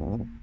Mm-hmm.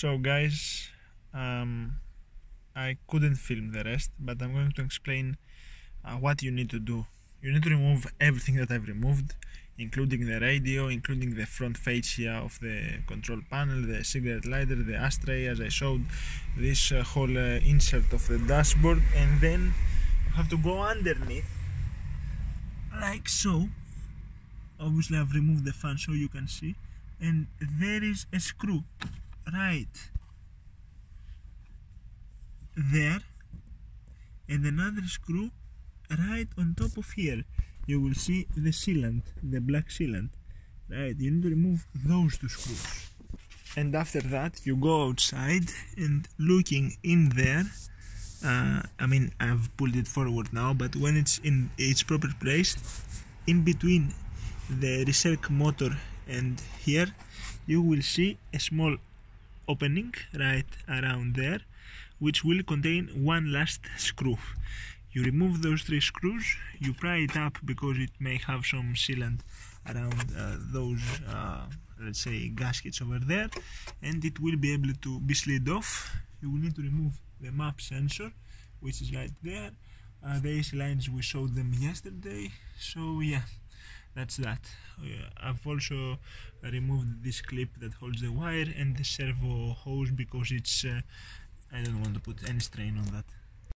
So guys, um, I couldn't film the rest, but I'm going to explain uh, what you need to do. You need to remove everything that I've removed, including the radio, including the front fascia of the control panel, the cigarette lighter, the ashtray, as I showed, this uh, whole uh, insert of the dashboard, and then you have to go underneath, like so. Obviously, I've removed the fan so you can see, and there is a screw right. There and another screw right on top of here. You will see the sealant the black sealant. Right you need to remove those two screws. And after that you go outside and looking in there uh, I mean I've pulled it forward now but when it's in its proper place in between the recirc motor and here you will see a small opening right around there which will contain one last screw. You remove those three screws you pry it up because it may have some sealant around uh, those uh, let's say gaskets over there and it will be able to be slid off. You will need to remove the map sensor which is right there. Uh, lines we showed them yesterday. So yeah that's that. I've also removed this clip that holds the wire and the servo hose because it's uh, I don't want to put any strain on that